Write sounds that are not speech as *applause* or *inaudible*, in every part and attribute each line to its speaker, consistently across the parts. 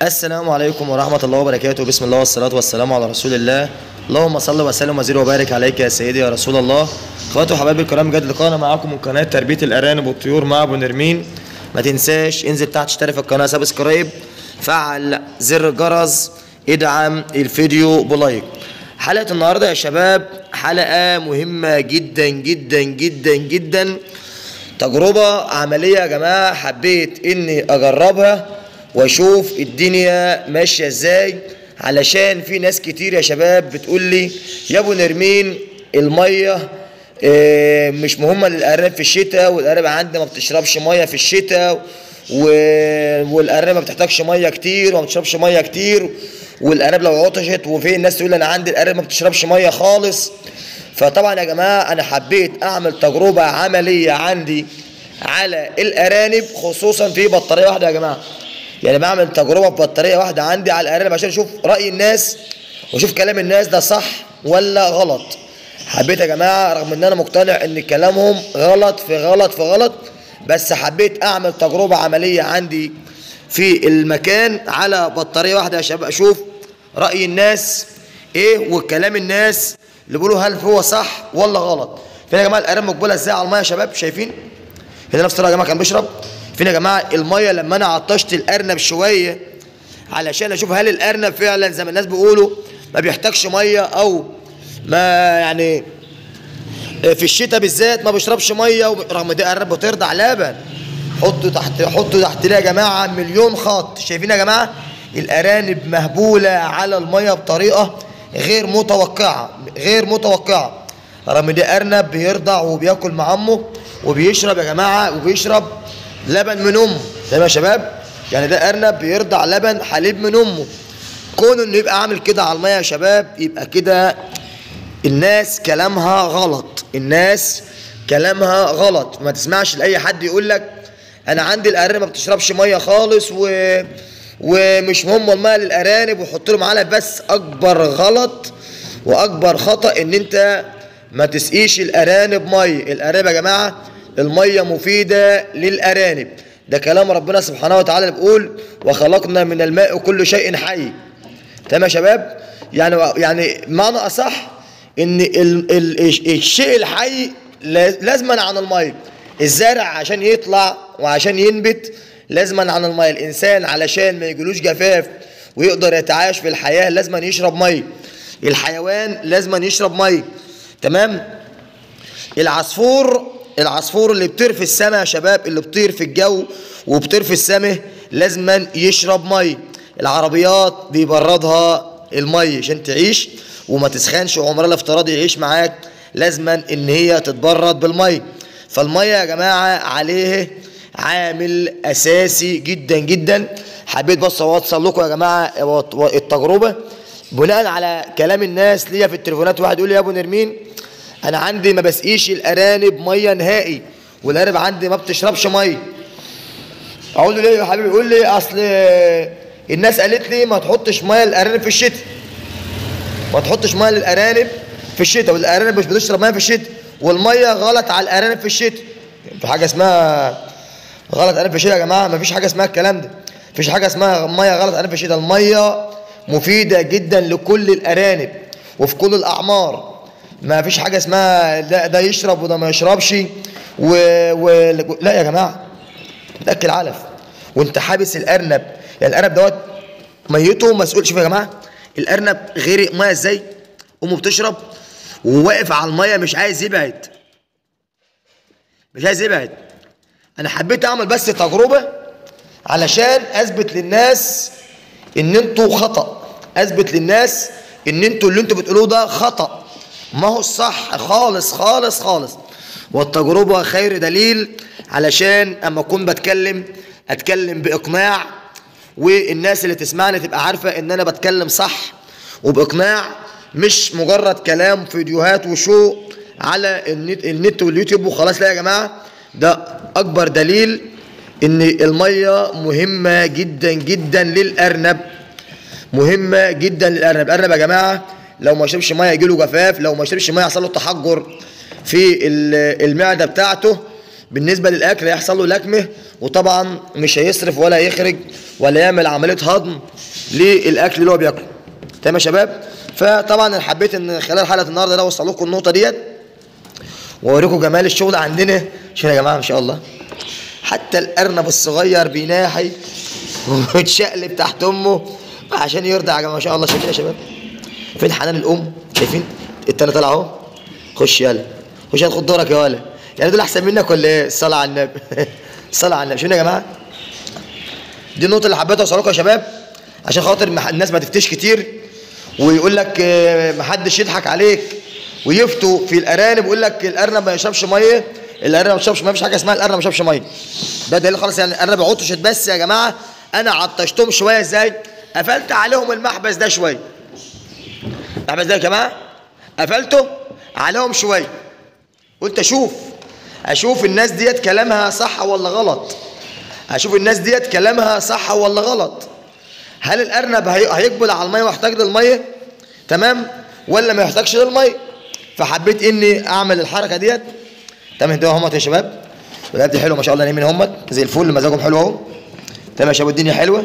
Speaker 1: السلام عليكم ورحمة الله وبركاته. بسم الله والصلاة والسلام على رسول الله. اللهم صل وسلم وزد وبارك عليك يا سيدي يا رسول الله. اخواتي وحبايبي الكرام جد لقانا معاكم من قناة تربية الأرانب والطيور مع أبو نرمين. ما تنساش انزل تحت اشترك في القناة subscribe فعل زر الجرس ادعم الفيديو ب like. حلقة النهاردة يا شباب حلقة مهمة جدا جدا جدا جدا. تجربة عملية يا جماعة حبيت إني أجربها. واشوف الدنيا ماشية إزاي. علشان في ناس كتير يا شباب بتقول لي يا أبو نرمين المية آه، مش مهمة للأرانب في الشتاء والأرانب عندي ما بتشربش مية في الشتاء و... والأرانب ما بتحتاجش مية كتير وما بتشربش مية كتير والأرانب لو عطشت وفي ناس تقول أنا عندي الأرانب ما بتشربش مية خالص. فطبعا يا جماعة أنا حبيت أعمل تجربة عملية عندي على الأرانب خصوصا في بطارية واحدة يا جماعة. يعني بعمل تجربة ببطارية واحدة عندي على الأرانب عشان أشوف رأي الناس وأشوف كلام الناس ده صح ولا غلط. حبيت يا جماعة رغم إن أنا مقتنع إن كلامهم غلط في غلط في غلط بس حبيت أعمل تجربة عملية عندي في المكان على بطارية واحدة يا شباب أشوف رأي الناس إيه وكلام الناس اللي بيقولوا هل هو صح ولا غلط. فين يا جماعة الأرانب مقبلة إزاي على المية يا شباب؟ شايفين؟ هنا نفس الطريقة يا جماعة كان بيشرب. فين يا جماعة المية لما أنا عطشت الأرنب شوية علشان أشوف هل الأرنب فعلا زي ما الناس بيقولوا ما بيحتاجش مية أو ما يعني في الشتاء بالذات ما بيشربش مية رغم ده الأرنب بترضع لبن حطوا تحت حطوا تحت يا جماعة؟ مليون خط. شايفين يا جماعة؟ الأرانب مهبولة على المية بطريقة غير متوقعة غير متوقعة. رغم ده أرنب بيرضع وبياكل مع أمه وبيشرب يا جماعة وبيشرب لبن من أمه. تمام يا شباب؟ يعني ده أرنب بيرضع لبن حليب من أمه. كونه إنه يبقى عامل كده على المية يا شباب يبقى كده الناس كلامها غلط. الناس كلامها غلط. ما تسمعش لأي حد يقول لك أنا عندي الأرانب ما بتشربش مية خالص و... ومش مهم الميه للأرانب وحط لهم على بس أكبر غلط وأكبر خطأ إن أنت ما تسقيش الأرانب مية. الأرانب يا جماعة المية مفيدة للأرانب. ده كلام ربنا سبحانه وتعالى بيقول وخلقنا من الماء كل شيء حي. تمام يا شباب؟ يعني يعني معنى أصح إن ال ال الشيء الحي لازما عن المية. الزرع عشان يطلع وعشان ينبت لازما عن المية. الإنسان علشان ما يجيلوش جفاف ويقدر يتعايش في الحياة لازما يشرب مية. الحيوان لازما يشرب مية. تمام؟ العصفور العصفور اللي بيطير في السماء يا شباب اللي بيطير في الجو وبيطير في السماء لازما يشرب ميه العربيات بيبردها الميه عشان تعيش وما تسخنش وعمرها الافتراضي يعيش معاك. لازما أن هي تتبرد بالميه فالميه يا جماعة عليه عامل أساسي جدا جدا. حبيت بس أوصل لكم يا جماعة التجربة. بناء على كلام الناس ليا في التليفونات واحد يقول لي يا أبو نرمين أنا عندي ما بسقيش الأرانب مية نهائي والأرانب عندي ما بتشربش مية. أقول له ليه يا حبيبي؟ يقول لي أصل الناس قالت لي ما تحطش مية للأرانب في الشتاء. ما تحطش مية للأرانب في الشتاء والأرانب مش بتشرب مية في الشتاء والمية غلط على الأرانب في الشتاء. في حاجة اسمها غلط أرانب في الشتاء يا جماعة؟ ما فيش حاجة اسمها الكلام ده. مفيش حاجة اسمها مية غلط أرانب في الشتاء. المية مفيدة جدا لكل الأرانب وفي كل الأعمار. ما فيش حاجة اسمها ده, ده يشرب وده ما يشربش و... و... لا يا جماعة بتاكل علف وانت حابس الأرنب يعني الأرنب دوت ميته مسؤول شوف يا جماعة الأرنب غرق مية إزاي؟ امه بتشرب وواقف على المية مش عايز يبعد. مش عايز يبعد. أنا حبيت أعمل بس تجربة علشان أثبت للناس إن أنتوا خطأ. أثبت للناس إن أنتوا اللي أنتوا بتقولوه ده خطأ. ما هو الصح خالص خالص خالص. والتجربة خير دليل علشان أما أكون بتكلم أتكلم بإقناع والناس اللي تسمعني تبقى عارفة إن أنا بتكلم صح وبإقناع مش مجرد كلام فيديوهات وشو على النت, النت واليوتيوب وخلاص. لا يا جماعة ده أكبر دليل إن المية مهمة جدا جدا للأرنب. مهمة جدا للأرنب. الارنب يا جماعة لو ما شربش مية يجيله جفاف لو ما شربش مية يحصل له تحجر في المعدة بتاعته. بالنسبة للأكل هيحصل له لكمة وطبعا مش هيصرف ولا يخرج ولا يعمل عملية هضم للأكل اللي هو بياكله. تمام يا شباب؟ فطبعا أنا حبيت إن خلال حلقة النهارده ده أوصل لكم النقطة ديت وأوريكم جمال الشغل عندنا. شوفوا يا جماعة ما شاء الله. حتى الأرنب الصغير بيناحي *laughs* ويتشقلب تحت أمه عشان يرضع. يا جماعة ما شاء الله شايفين يا شباب. فين حنان الأم؟ شايفين؟ التاني طالع أهو. خش يلا. خش خد دورك يا ولا يعني دول أحسن منك ولا إيه؟ الصلاه على النبي. *laughs* الصلاه على النبي. شوفين يا جماعة؟ دي النقطة اللي حبيت اوصلها لكم يا شباب عشان خاطر الناس ما تفتش كتير ويقول لك آه، محدش يضحك عليك. ويفتوا في الأرانب ويقول لك الأرنب ما يشربش مية. الأرنب ما يشربش ما فيش حاجة اسمها الأرنب ما يشربش مية. ده دليل خلاص يعني الأرنب عطشت بس يا جماعة. أنا عطشتهم شوية إزاي؟ قفلت عليهم المحبس ده شوية. المحبس ده يا جماعة قفلته؟ عليهم شوية. قلت أشوف. أشوف الناس ديت كلامها صح ولا غلط. أشوف الناس ديت كلامها صح ولا غلط. هل الأرنب هي- هيقبل على المية ويحتاج للمية؟ تمام. ولا ما يحتاجش للمية؟ فحبيت إني أعمل الحركة ديت. تمام ده همت يا شباب. دي حلوة ما شاء الله نايمين همت زي الفل مزاجهم حلو أهو. تمام يا شباب الدنيا حلوة.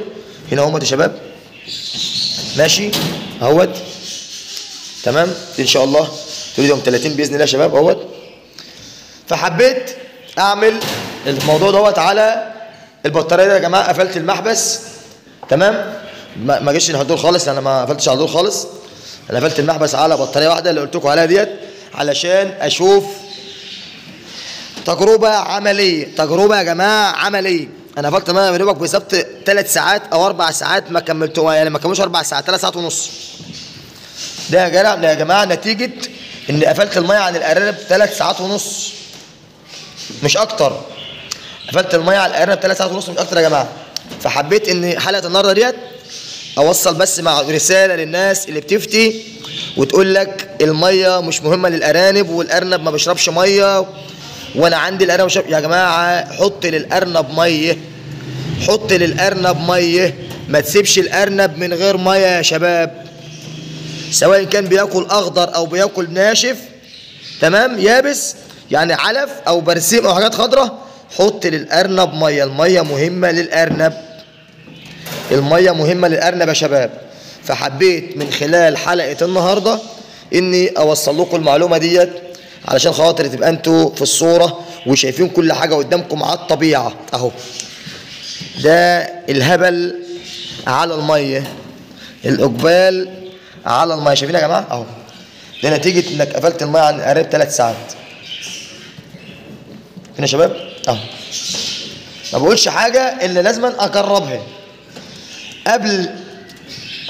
Speaker 1: هنا همت يا شباب. ماشي. أهوت. تمام؟ إن شاء الله. تريد يوم 30 بإذن الله يا شباب. أهوت. فحبيت أعمل الموضوع دوت على البطارية دي يا جماعة. قفلت المحبس. تمام؟ ما ما جيش الهدول خالص. أنا ما قفلتش على دول خالص. أنا قفلت المحبس على بطارية واحدة اللي قلت لكم عليها ديت علشان أشوف تجربة عملية. تجربة يا جماعة عملية. أنا قفلت يا دوبك بالظبط ثلاث ساعات أو أربع ساعات ما كملتوا يعني ما كملوش أربع ساعات ثلاث ساعات ونص. ده يا جماعة يا جماعة نتيجة إن قفلت المية عن الأرانب ثلاث ساعات ونص. مش أكتر. قفلت المية على الارنب ثلاث ساعات ونص مش أكتر يا جماعة. فحبيت إن حلقة النهارده ديت أوصل بس مع رسالة للناس اللي بتفتي وتقول لك المية مش مهمة للأرانب والأرنب ما بيشربش مية وأنا عندي الأرنب بشرب يا جماعة حط للأرنب مية. حط للأرنب مية. ما تسيبش الأرنب من غير مية يا شباب. سواء كان بياكل أخضر أو بياكل ناشف تمام؟ يابس يعني علف أو برسيم أو حاجات خضراء حط للأرنب مية المية مهمة للأرنب. المية مهمة للأرنب يا شباب. فحبيت من خلال حلقة النهارده إني أوصل لكم المعلومة ديت علشان خاطر تبقى أنتوا في الصورة وشايفين كل حاجة قدامكم على الطبيعة. أهو. ده الهبل على المية. الإقبال على الميه شايفين يا جماعة؟ أهو. ده نتيجة إنك قفلت الميه عن القريب ثلاث ساعات. هنا يا شباب؟ أهو. ما بقولش حاجة الا لازم أجربها. قبل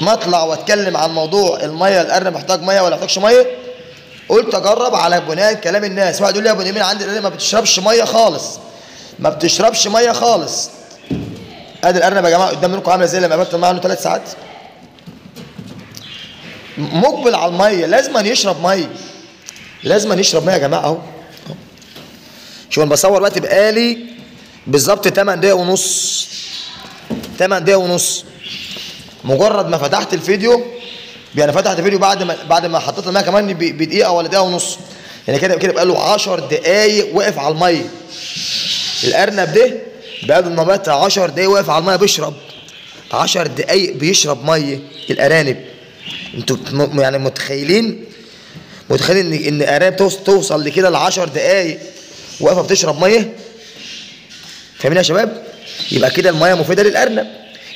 Speaker 1: ما أطلع وأتكلم عن موضوع المية الارنب محتاج مية ولا محتاجش مية قلت أجرب على بناء كلام الناس. واحد يقول لي يا أبو نمير عندي الارنب ما بتشربش مية خالص. ما بتشربش مية خالص. أدي الارنب يا جماعة قدام منكم عاملة زي لما قفلت الميه عنه ثلاث ساعات؟ مقبل على المية. لازم أن يشرب مية. لازم أن يشرب مية يا جماعة أهو. شوف أنا بصور وقت بقالي بالظبط 8 دقايق ونص. 8 دقايق ونص. مجرد ما فتحت الفيديو يعني فتحت الفيديو بعد ما بعد ما حطيت المية كمان بدقيقة ولا دقيقة ونص. يعني كده كده بقى له 10 دقايق واقف على المية. الأرنب ده بقى له النبات 10 دقايق واقف على المية بيشرب. 10 دقايق بيشرب مية. الأرانب. أنتوا يعني متخيلين؟ متخيلين ان إن ارانب توصل, لكده ل 10 دقايق واقفة بتشرب مية؟ فاهمين يا شباب؟ يبقى كده المية مفيدة للأرنب.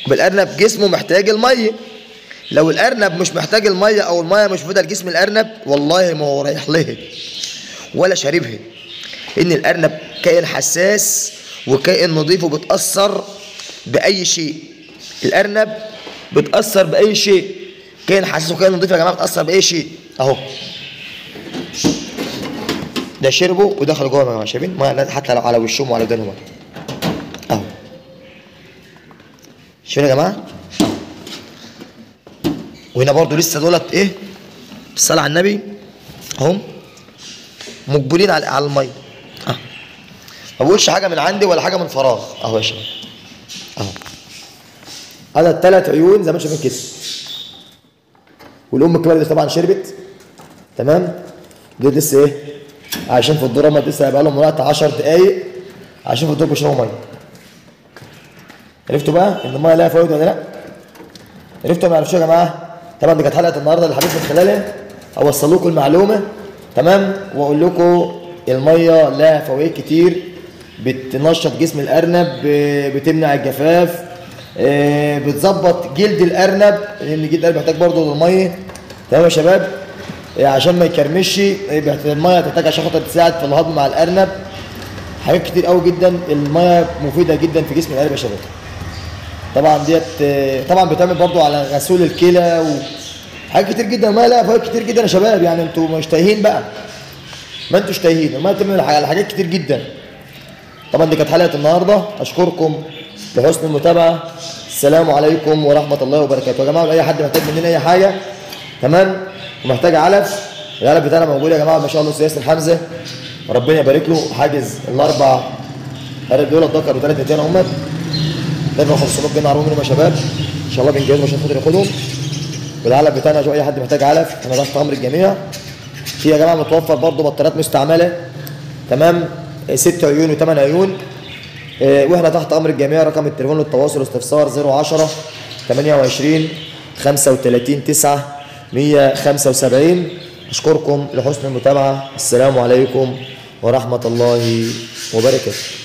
Speaker 1: يبقى الأرنب جسمه محتاج المية. لو الأرنب مش محتاج المية أو المية مش مفيدة لجسم الأرنب والله ما هو رايح لها ولا شاربها. إن الأرنب كائن حساس وكائن نظيف وبتأثر بأي شيء. الأرنب بتأثر بأي شيء. كائن حساس وكائن نظيف يا جماعة بتأثر بأي شيء؟ أهو. ده شربوا ودخلوا جوه يا جماعة شايفين؟ حتى لو على وشهم وعلى ودانهم أهو. شايفين يا جماعة؟ وهنا برضو لسه دولت إيه؟ الصلاه على النبي. هم مقبلين على على الميه آه ما بقولش حاجة من عندي ولا حاجة من فراغ. أهو يا شباب. أهو. هذا الثلاث عيون زي ما أنتم شايفين كده. والأم دي طبعا شربت. تمام؟ دول لسه إيه؟ عايشين في الدراما لسه هيبقى لهم وقت 10 دقايق عشان في الدور بيشربوا ميه عرفتوا بقى إن الميه لها فوائد ولا لأ؟ عرفتوا ما عرفتوش يا جماعة؟ طبعا دي كانت حلقة النهارده اللي حبيت من خلالها. أوصل لكم المعلومة. تمام؟ وأقول لكم المية لها فوائد كتير بتنشط جسم الأرنب بتمنع الجفاف بتظبط جلد الأرنب لأن جلد الأرنب محتاج برضه للمية. تمام يا شباب؟ آه، عشان ما يكرمش آه، المية تحتاج عشان خاطر تساعد في الهضم مع الأرنب. حاجات كتير قوي جدا المية مفيدة جدا في جسم الأرنب يا شباب. طبعا ديت آه، طبعا بتعمل برضو على غسول الكلى وحاجات كتير جدا الميه لها فوائد كتير جدا يا شباب. يعني أنتوا مش تايهين بقى. ما انتوش تايهين. المية بتعمل على حاجات كتير جدا. طبعا دي كانت حلقة النهارده. أشكركم. لحسن المتابعة. السلام عليكم ورحمة الله وبركاته. يا جماعة أي حد محتاج مننا أي حاجة تمام؟ ومحتاج علف العلف بتاعنا موجود يا جماعة ما شاء الله أستاذ ياسر حمزة. ربنا يبارك له حاجز الأربع عرب دول الذكر وثلاث نتين هم. دايما 500 جنيه عربون منهم يا شباب. إن شاء الله بنجهزهم عشان خاطر ياخدهم. والعلف بتاعنا شو أي حد محتاج علف أنا تحت أمر الجميع. في يا جماعة متوفر برضه بطاريات مستعملة. تمام؟ ست عيون وثمان عيون. وإحنا تحت أمر الجميع رقم التليفون للتواصل واستفسار 010 28 35 9 175 أشكركم لحسن المتابعة. السلام عليكم ورحمة الله وبركاته.